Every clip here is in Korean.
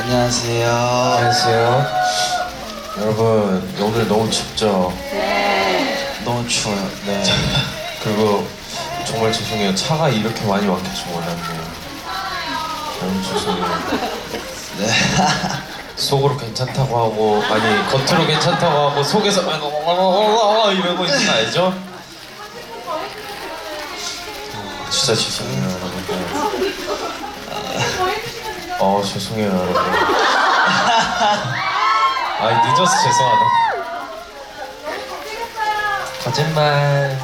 안녕하세요. 안녕하세요. 여러분 오늘 너무 춥죠? 너무 추워요. 네. 그리고 정말 죄송해요. 차가 이렇게 많이 줄 몰랐네요. 너무 죄송해요. 네. 속으로 괜찮다고 하고 아니 겉으로 괜찮다고 하고 속에서 이러고 있는 거 알죠? 진짜 죄송해요 여러분들. 어 죄송해요 여러분. 아니 늦어서 죄송하다. 거짓말.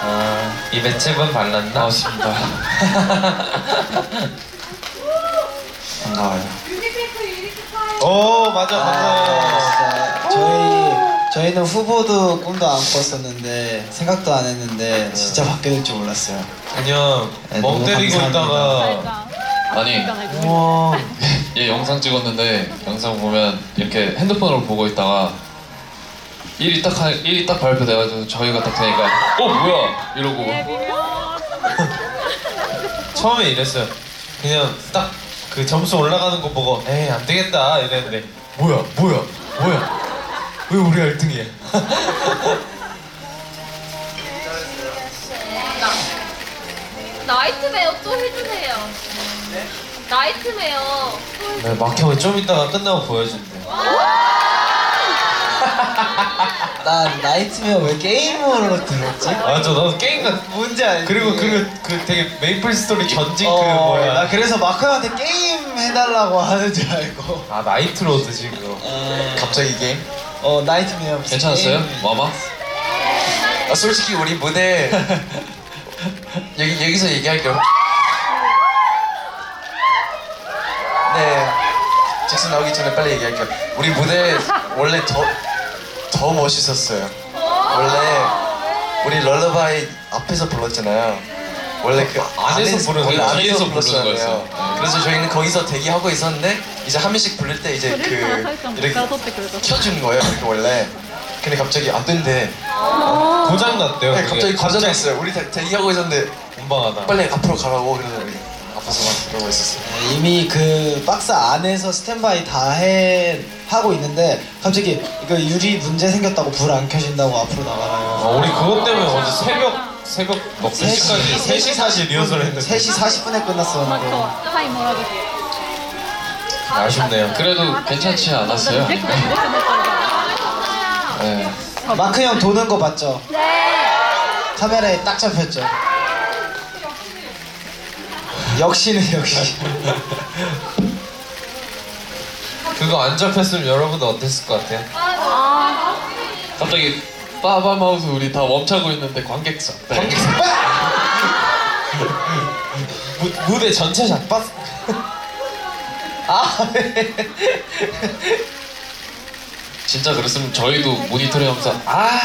아, 입에 칩은 발랐나? 맞습니다. 반가워요. 오 맞아 아, 진짜 저희 저희는 후보도 꿈도 안 꿨었는데 생각도 안 했는데 진짜 받게 될줄 몰랐어요. 그냥 네, 멍 너무 때리고 감사합니다. 있다가 아니 우와 얘 영상 찍었는데 영상 보면 이렇게 핸드폰으로 보고 있다가 1위 딱 하- 1위 딱 발표돼가지고 저희가 딱 되니까 어 뭐야 이러고 처음에 이랬어요. 그냥 딱 그 점수 올라가는 거 보고 에이 안 되겠다 이랬는데 뭐야 뭐야 뭐야 왜 우리 1등이야? Nightmare 또 해주세요. 나이트메어. 네, 막형이 좀 이따가 끝나고 보여준대. 난 Nightmare 왜 게임으로 들었지? 맞아 나도 게임 같. 뭔지 알지? 그리고 그, 그 되게 메이플 스토리 전직 그 어, 뭐야. 나 그래서 마크 형한테 게임 해달라고 하는 줄 알고. 아 나이트로드지 그거. 갑자기 게임? 어 Nightmare. 무슨 괜찮았어요? 마마? 아, 솔직히 우리 무대 여기 여기서 얘기할게요. 네, 잭슨 나오기 전에 빨리 얘기할게요. 우리 무대 원래 더 더 멋있었어요. 원래 우리 럴러바이 앞에서 불렀잖아요. 원래 그 안에서 부르는 원래 거예요. 안에서 뒤에서 부르는 불렀어요. 거였어요. 그래서 저희는 거기서 대기하고 있었는데 이제 한 명씩 부를 때 이제 그 이렇게 쳐주는 거예요. 이렇게 원래. 근데 갑자기 안 된대. 고장 났대요. 네. 갑자기 고장났어요. 우리 대, 대기하고 있었는데 건방하다. 빨리 앞으로 가라고 그래서 에서 막 그러고 있었어요. 네, 이미 그 박스 안에서 스탠바이 다 해 하고 있는데 갑자기 이거 유리 문제 생겼다고 불 안 켜진다고 앞으로 나가라요. 아, 우리 그것 때문에 어제 새벽 새벽 몇 시까지 3시 사시 리허설 했는데 3시 40분에 끝났었는데 サインもらうべき。 아쉽네요. 그래도 괜찮지 않았어요? 네. 마크 형 도는 거 봤죠? 카메라에 딱 잡혔죠? 역시는 역시 그거 안 잡혔으면 여러분들 어땠을 것 같아요? 갑자기 빠밤하우스 우리 다 멈추고 있는데 관객석 네. 관객석 무, 무대 전체 잡았. 아, 네. 진짜 그랬으면 저희도 모니터링 하면서 아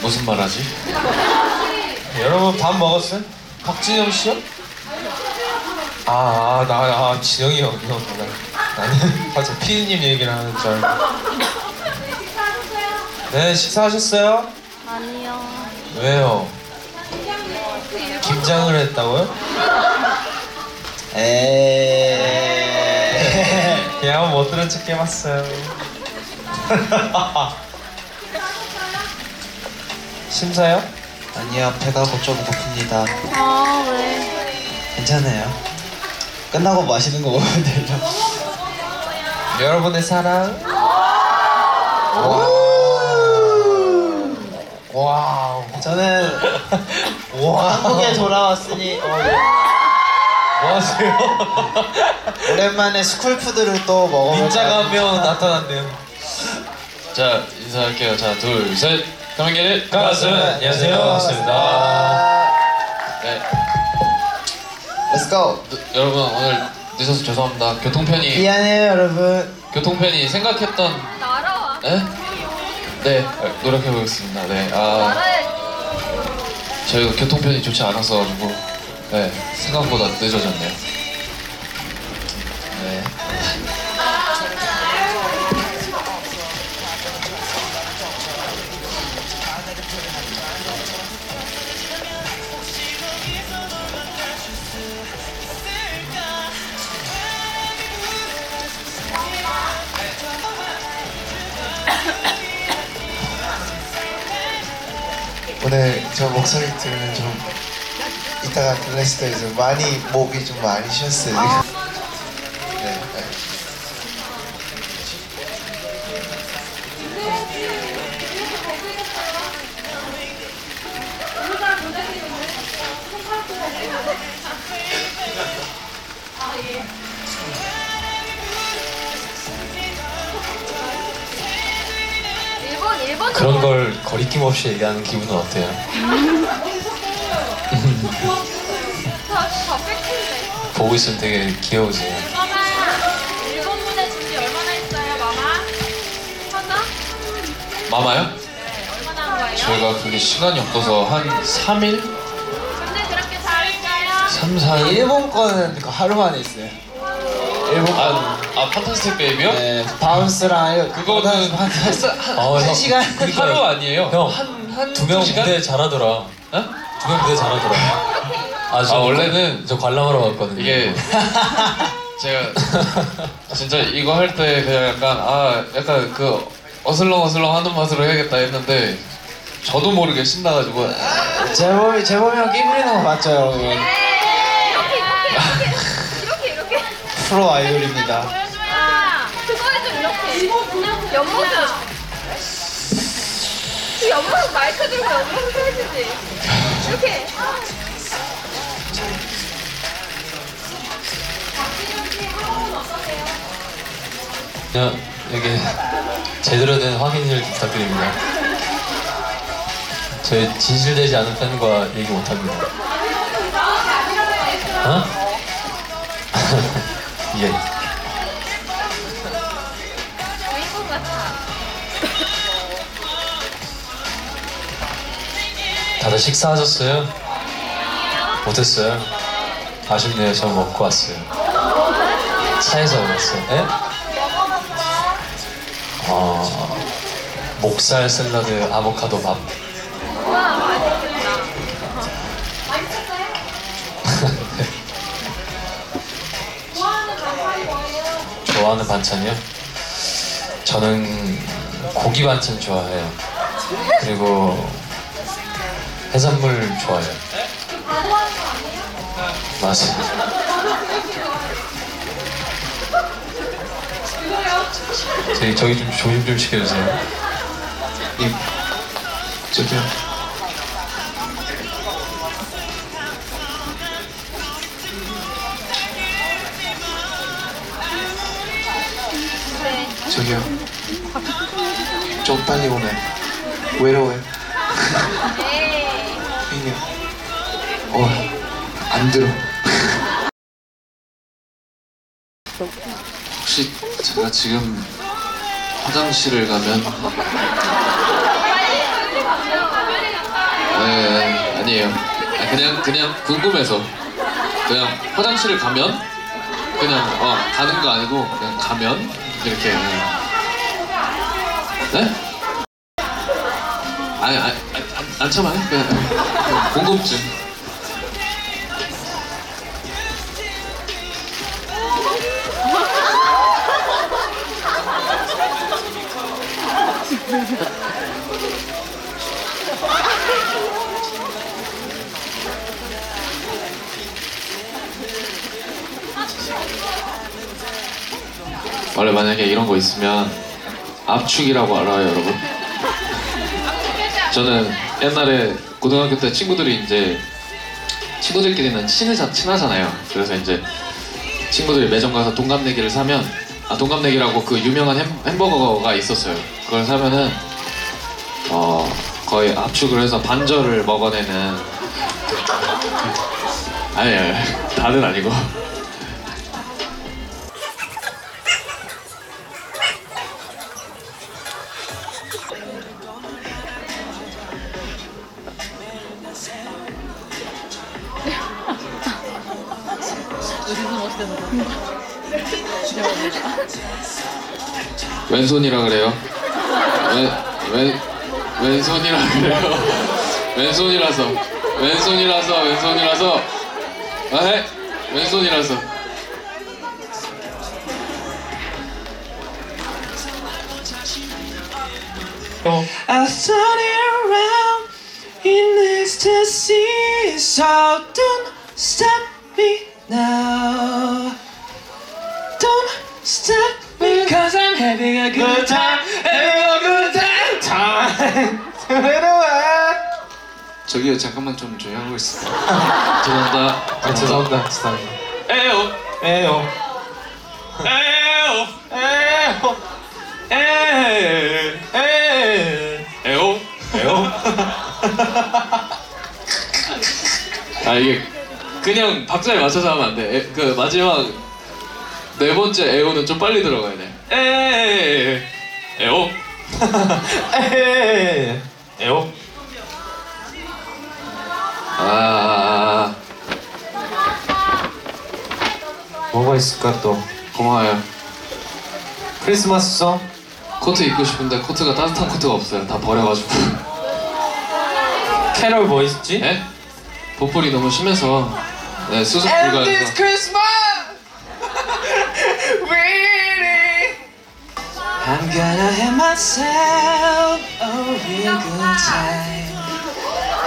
무슨 말 하지? 여러분 밥 먹었어요? 박진영 씨요? 아, 아, 나, 아, 진영이 형, 형, 나, 나는 갑자기 피디님 얘기를 하는 줄 알고. 네, 식사하셨어요? 아니요. 왜요? 김장을 했다고요? 에이 그냥 한번 못 들은 척 해봤어요. 심사요? 아니요 배가 좀 고픕니다 아 왜? 괜찮아요 끝나고 맛있는 거 먹으면 되죠 여러분의 사랑. Wow. 저는 와. 한국에 돌아왔으니 어, 뭐 하세요? 오랜만에 스쿨푸드를 또 먹어볼까 닌자가 한 명 나타났네요. 자 인사할게요 자 둘 셋 Come and get it GOT7 안녕하세요. 반갑습니다. 네. Let's go. 여러분 오늘 늦어서 죄송합니다. 교통편이 미안해요 여러분. 교통편이 생각했던 날아와. 에? 네 노력해 보겠습니다. 네아. 저희가 교통편이 좋지 않아서 가지고 네 생각보다 늦어졌네요. 네 네, 저 목소리 들으면 좀 이따가 이제 많이 목이 좀 많이 쉬었어요. 그런 걸 거리낌 없이 얘기하는 기분은 어때요? 보고 있으면 되게? 하나? 마마요? 저희가 그게 시간이 없어서 한 3일? 근데 그렇게 잘할까요? 3, 4일? 일본 거는 그 하루 만에 있어요. 일본 거. 아, 아 판타스틱 베이비요? 네, 바운스랑 그거는 한, 한, 한, 어, 한 형, 시간. 하루 아니에요? 형, 한, 한두명 시간? 무대 잘하더라. 어? 두명 무대 잘하더라. 아, 저 아, 원래는 저 관람하러 왔거든요. 이게 제가 진짜 이거 할 때 그냥 약간 아 약간 그 어슬렁 어슬렁 하는 맛으로 해야겠다 했는데 저도 모르게 신나가지고 재범이 재범이 형 끼부리는 거 맞죠, 여러분? 이렇게 이렇게 이렇게 이렇게 이렇게 프로 아이돌입니다. 보여줘야 그거 해줘 이렇게 옆모습 그 옆모습 마이크 들고 옆모습 해주지 이렇게 그냥 여기 제대로 된 확인을 부탁드립니다. 저희 진실되지 않은 팬과 얘기 못합니다. 어? 다들 식사하셨어요? 못했어요? 아쉽네요. 저 먹고 왔어요. 차에서 먹었어요. 예? 어, 목살 샐러드 아보카도 밥. 좋아하는 반찬이요? 저는 고기 반찬 좋아해요. 그리고 해산물 좋아해요. 맞아요. 저기, 저기 좀 조심 좀 시켜주세요. 님, 저기요. 저기요. 좀 빨리 오네. 외로워요. 어, 안 들어. 혹시 제가 지금 화장실을 가면? 네 아니에요. 아, 그냥 그냥 궁금해서. 그냥 화장실을 가면? 그냥 어 가는 거 아니고 그냥 가면? 이렇게. 네? 아니 아니 안, 안 참아요? 그냥, 그냥 궁금증 원래 만약에 이런 거 있으면 압축이라고 알아요, 여러분? 저는 옛날에 고등학교 때 친구들이 이제 친구들끼리는 친해자, 친하잖아요. 그래서 이제 친구들이 매점 가서 동갑내기를 사면 아 동갑내기라고 그 유명한 햄, 햄버거가 있었어요. 그걸 사면은 어 거의 압축을 해서 반절을 먹어내는 아니 아니 다는 아니고 왼손이라 그래요. 왼, 왼, 왼손이라 그래요. 왼손이라서. 왼손이라서, 왼손이라서. 아, 해. 왼손이라서. I turn it around in ecstasy. So don't stop me now. Having a good time. Having a good time. Time. 저기요 잠깐만 좀 조용하고 있어. 죄송합니다. 아 죄송합니다 죄송합니다 에요 에오 에요 에에 에오 에오. 아 이게 그냥 박자에 맞춰서 하면 안 돼. 에, 그 마지막 네 번째 에오는 좀 빨리 들어가야 돼. 에 에오 에 에요 아 뭐가 있을까 또 고마워요. 크리스마스 song 코트 입고 싶은데 코트가 따뜻한 코트가 없어요. 다 버려가지고. 캐럴 뭐 있지? 에? 보풀이 너무 심해서 네 수습 불가해서. myself a real good time.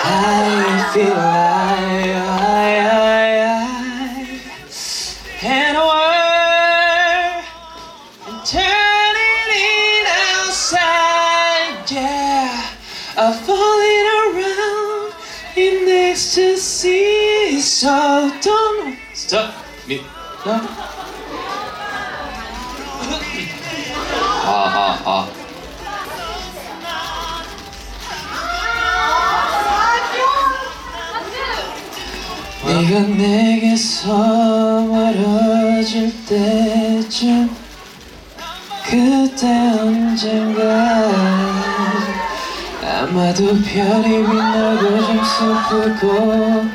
I feel like I, I, I, and we're and turning it outside, yeah. I'm falling around in ecstasy, so don't stop me. No. ha ha ha. 네가 내게서 멀어질 때쯤 그때 언젠가 아마도 별이 빛나고 좀 슬프고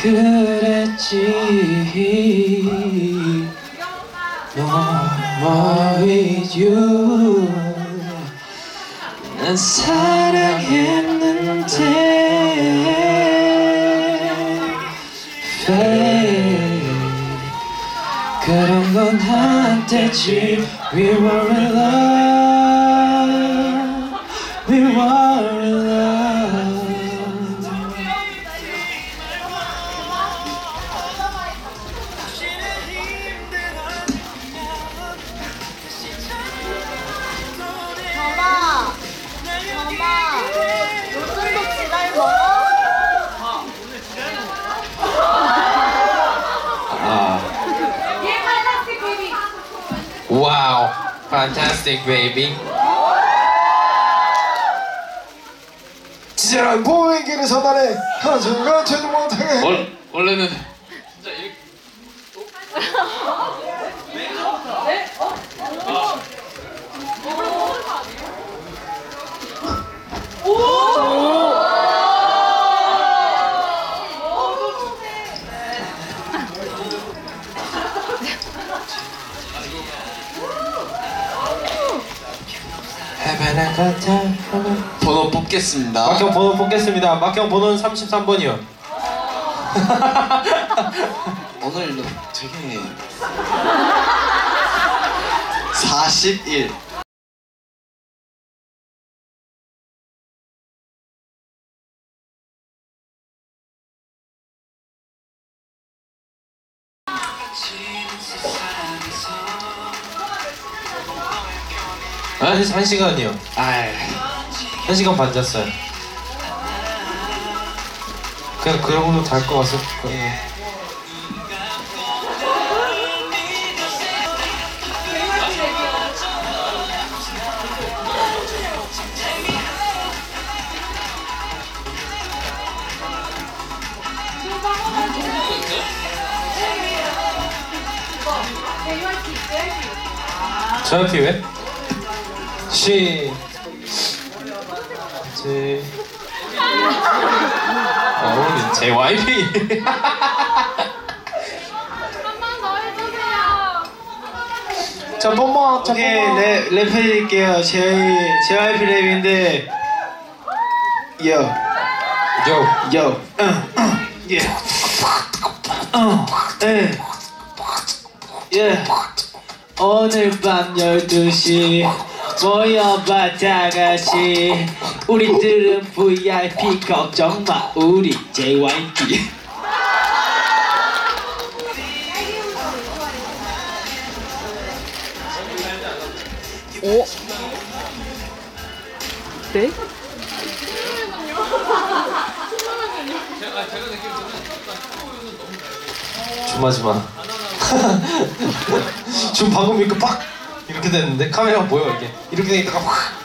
그랬지. No more with you. 난 사랑했는데 fade 그런 건 한때지 We were in love fantastic baby. 진짜 보행기를 서만해 하지만 되지 못하게 원, 원래는 뽑겠습니다. 막형 번호 뽑겠습니다 막형 번호는 33번이요 오늘 너 되게 41. 한, 한 시간이요 아이. 한 시간 반 잤어요 그냥 그러고도 잘 것 같았을 거예요 JYP 왜? 시... 제... 어, JYP 한번더 해주세요. 자, 뽀뽀 저기 랩, 랩해드릴게요. 제, JYP 랩인데. 요. 요, 요, 응, 응, 예, 어, 예, 예. 오늘 밤 12시 모여봐 다 같이 우리들은 VIP 걱정 마. 우리 JYP 네? 좀 하지 마. 좀 방금 이렇게 빡 이렇게 됐는데 카메라가 보여 이게 이렇게 되니까 확.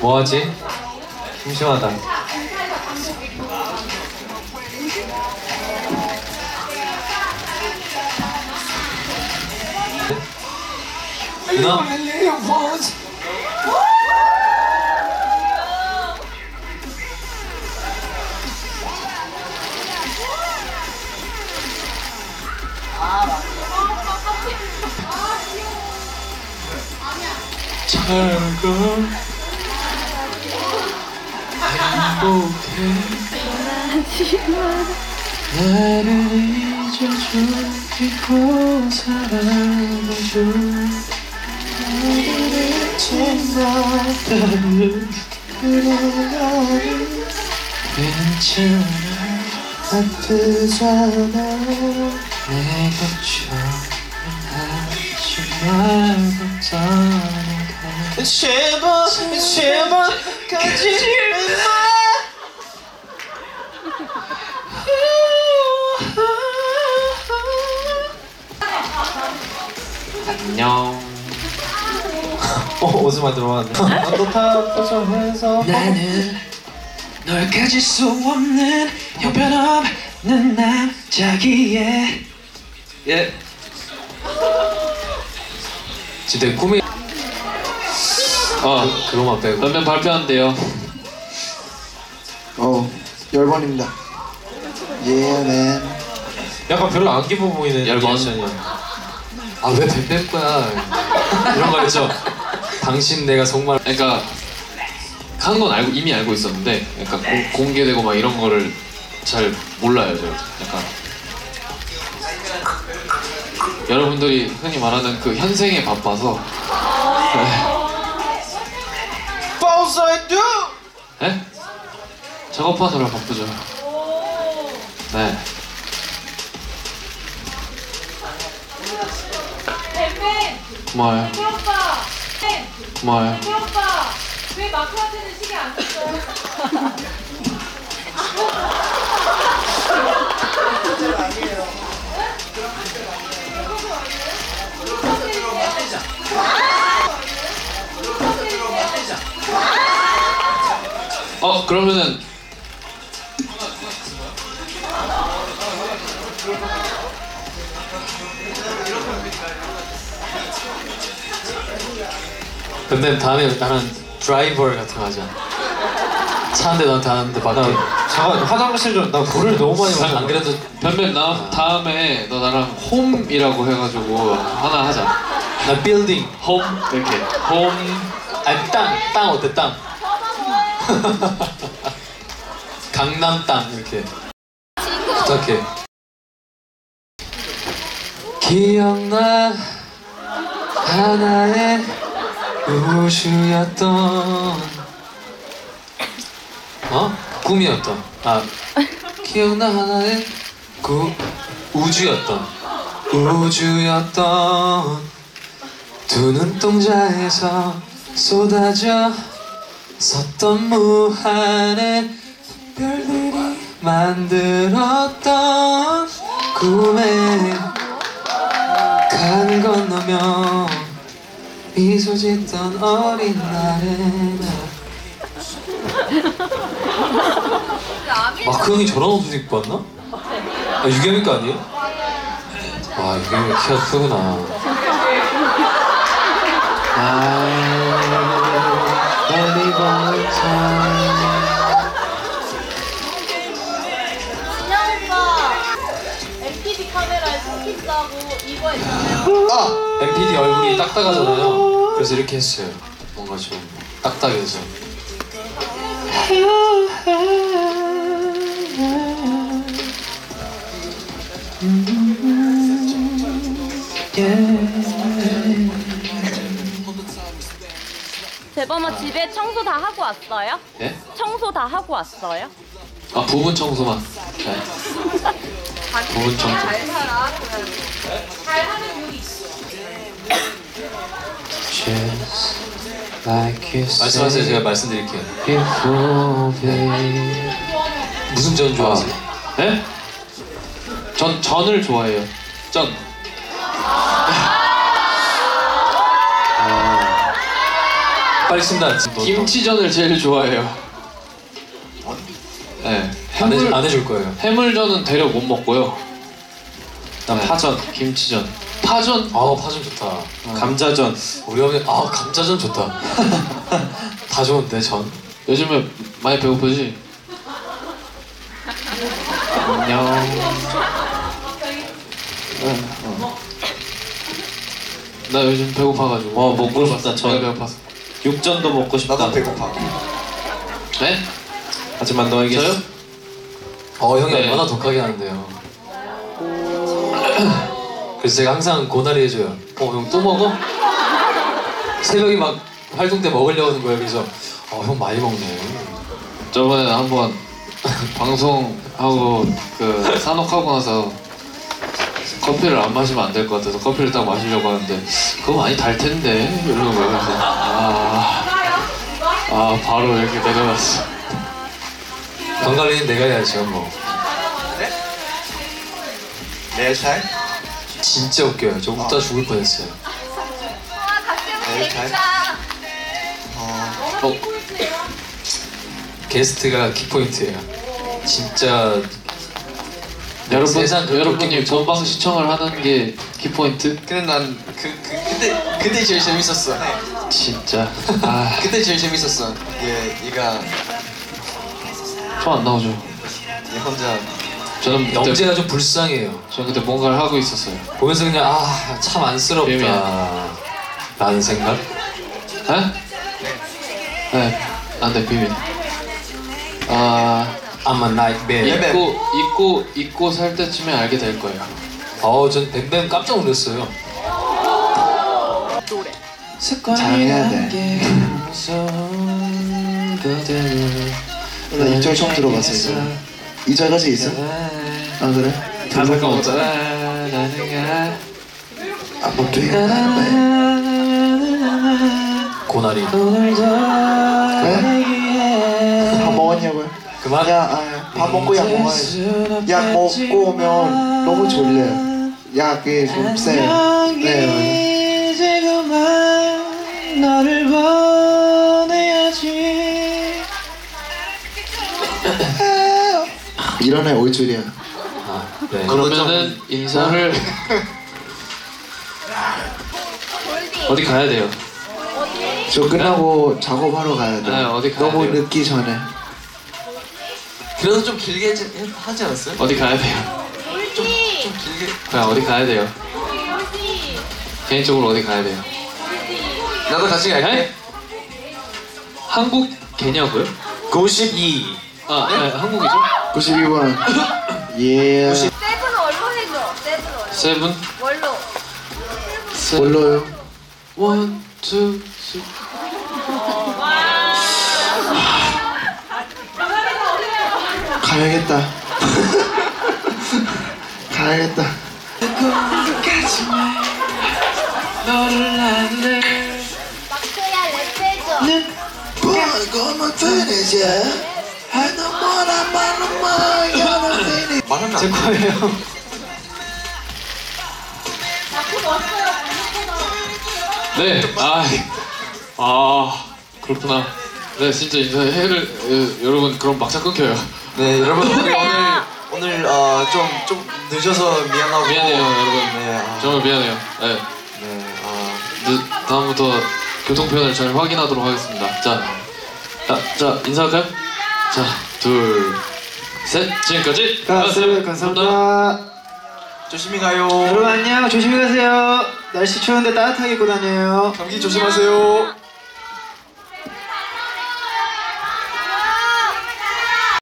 뭐하지? 심심하다. 누나? 행복해 나를 잊어줘 잊고 사랑해줘 나를 잊지마 그래 괜찮아 아프잖아 내 곁을 하지 말고 떠나가 제발 제발 가지 안녕. 어 오즈마 들어왔네 나도 타고서 해서 나는 널 가질 수 없는 형편없는 남자기에 예내 꿈이. 어, 그로만 빼고 몇명 발표한대요. 어, 열번입니다. Yeah, man. 약간 별로 안 기뻐 보이는 열 번. 리액션이야 아왜 뱀뱀 거야? 이런 거 있죠. 당신 내가 정말 그러니까 하는 건 알고 이미 알고 있었는데 약간 공, 공개되고 막 이런 거를 잘 몰라요 저 약간 여러분들이 흔히 말하는 그 현생에 바빠서 Boss I do 네? 작업하느라 바쁘죠. 네. 뱀뱀 고마워요. 오빠 뱀 고마워요. 오빠 왜 마크한테는 시계 안 줬어요? 어 그러면은 근데 다음에 나는 드라이버 같은 거 하자. 차한대 너한테 하는데 밖에. 나 잠깐 화장실 좀 나 물을 너무 많이 마셔 안 그래도 변변 나 다음에 너 나랑 홈이라고 해가지고 하나 하자. 나 빌딩 홈 이렇게 홈. 아니 땅 땅 어때 땅? 강남 땅 이렇게. 부탁해. 기억나? 하나의 우주였던. 어? 꿈이었던. 아 기억나? 하나의 그 우주였던. 우주였던. 두 눈동자에서 쏟아져 섰던 무한의 별들이 만들었던 꿈에 강 건너며 미소 짓던 어린 날에 마크 형이 저런 옷을 입고 왔나? 아 유겸이 거 아니에요? 와 유겸이 키가 크구나 I the time 진영 오빠 MTV 카메라에 스킨다고 이거 했잖아요 MPD 얼굴이 딱딱하잖아요. 그래서 이렇게 했어요. 뭔가 좀 딱딱해서. 음 대범아 집에 청소 다 하고 왔어요? 예? 청소 다 하고 왔어요? 아 부분 청소만. 네. 부분 청소. 말씀하세요. 제가 말씀드릴게요. Before 무슨 전 좋아하세요? 네? 전 전을 좋아해요. 전. 빨리 쓴다. 김치전을 제일 좋아해요. 네. 안, 해줄, 안 해줄 거예요. 해물전은 대려 못 먹고요. 난 네. 파전. 김치전. 파전. 아 파전 좋다. 감자전. 우리 어머니 아 감자전 좋다. 다 좋은데 전. 요즘에 많이 배고프지? 안녕. 네, 어. 나 요즘 배고파가지고. 어, 먹고 싶다, 전. 배고팠어. 육전도 먹고 싶다. 나도 배고파. 네? 하지만 너에게. 저요? 어 형이 네. 얼마나 독하게 하는데요. 그래서 제가 항상 고나리 해줘요. 어 형 또 먹어? 새벽에 막 활동 때 먹으려고 하는 거예요. 그래서 어 형 많이 먹네. 저번에 한번 방송하고 그 산옥하고 나서 커피를 안 마시면 안 될 것 같아서 커피를 딱 마시려고 하는데 그거 많이 달 텐데 이러는 거예요. 그래서 아, 아 바로 이렇게 내려놨어. 건 관리는 내가 해야지 형 뭐. 내일 살? 진짜 웃겨요. 저 웃다 죽을 뻔했어요. 내일 살? 어, 게스트가 키포인트예요. 진짜 여러분 세상 여러분이 본방 시청을 하는 게 키포인트? 근데 난 그그 그때 그때 제일 재밌었어. 진짜 아, 그때 제일 재밌었어. 얘 얘가 좀안 나오죠. 얘 혼자 저는 그때 영재가 좀 불쌍해요. 저는 그때 뭔가를 하고 있었어요. 보면서 그냥 아 참 안쓰럽다 비밀이야. 라는 생각. 에? 네, 안돼 비밀. 아 I'm a nightmare. 예. 잊고 잊고 잊고 살 때쯤에 알게 될 거예요. 어우 전 뱀뱀 깜짝 놀랐어요. 잘해야 돼. 나 2절 처음 들어봤어 이거. 2절까지 있어? 아 그래? 다. 오자. 안못 되겠다. 고나리. 왜? 밥 먹었냐고요? 그만. 야, 아, 밥 먹고 약 먹어야지. 약 먹고 오면 너무 졸려요. 약이 좀 세요. 네, 이제 그만 너를 보내야지 맞아요. 일어나야 올 줄이야. 아, 네. 그러면은 인사를 어디 가야 돼요? 저 끝나고 작업하러 가야 돼. 네, 어디 가야 너무 돼요? 늦기 전에. 그래도 좀 길게 하지, 하지 않았어요? 어디 가야 돼요? 좀 길게 그냥 어디 가야 돼요? 개인적으로 어디 가야 돼요? 나도 같이 갈게. 네? 한국 개냐고요? 92. 아, 네, 한국이죠? 92번. 예. 세븐 얼로 해줘. 세븐. 세븐, 월로. 세, 뭘로요? 원, 투, 쓰리. 가야겠다. 가야겠다. 막초야 랩 해줘. Como finish, I know more about the mind, gonna finish. 말하면 안 돼. 거예요. 네, 아, 아, 그렇구나. 네, 진짜 인사해를, 예, 여러분, 그럼 막차 끊겨요. 네 여러분 우리 오늘 오늘 어좀좀 늦어서 미안하고 미안해요, 여러분. 네, 아, 정말 미안해요. 네, 네 아, 늦, 다음부터 교통편을 잘 확인하도록 하겠습니다. 자, 자, 자 인사할까요? 자, 둘, 셋, 지금까지 감사합니다. 감사합니다. 조심히 가요. 여러분 안녕 조심히 가세요 날씨 추운데 따뜻하게 입고 다녀요 감기 조심하세요.